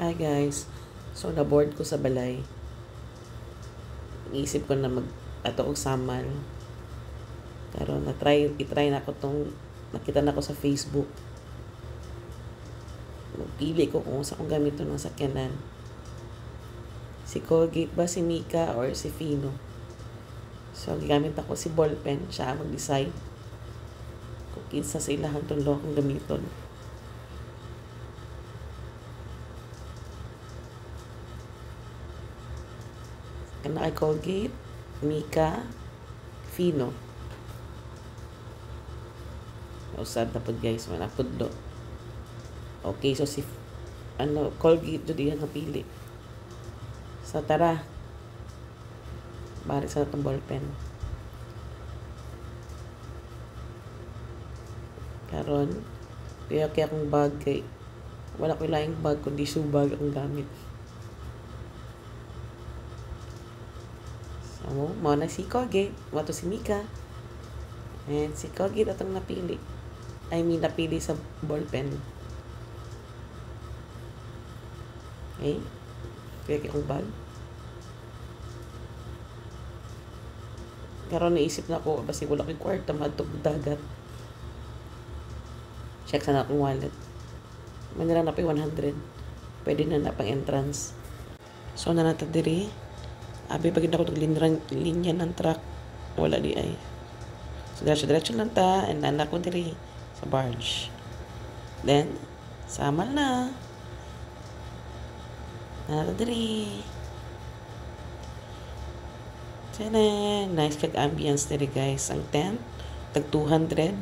Hi guys. So na-board ko sa balay. Iisip ko na mag ato og samal. Pero na try i-try na ko tong nakita na ko sa Facebook. Magpili ko kung sa kong gamito ng sakyanan. Si Colgate ba, si Mika, or si Fino. So, gigamit ako si ballpen. Siya mag-decide kung kinsa sa ilahang tulo akong gamiton. Kana kay Colgate, Mika, Fino. Usad na po guys, man do. Okay, so si ano, Colgate jud iya nga pili. So tara. Bari sa itong ballpen. Karon, kaya kaya akong bag kay wala ko laing bag kundi subag ang gamit. So, mo na si Colgate, mo to si Mika. And si Colgate atong napili. I mean, napili sa ballpen. Okay? Kaya kaya akong bag. Karon naisip na ako, basi wala ko'y kwarta matog dagat. Check sa na akong wallet. Manila na pa 100. Pwede na na pang entrance. So, na nata diri. Abi pag ako naglinya linya ng truck, wala di ay. So, diretso-diretso lang ta, and anak ko diri sa barge. Then, samal na. Nata diri. Tanan! Nice kag ambience diri guys. Ang tent, tag 200.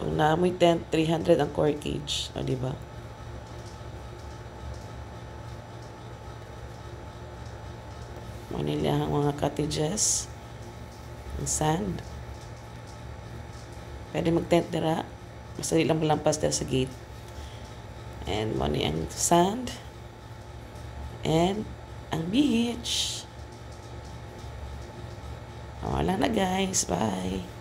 Kung naamoy tent, 300 ang core cage. O, di ba? Manila ang mga cottages. Ang sand. Pwede mag-tent dira. Basta di lang malampas dira sa gate. And money ang sand. And ang beach. Wala na guys. Bye.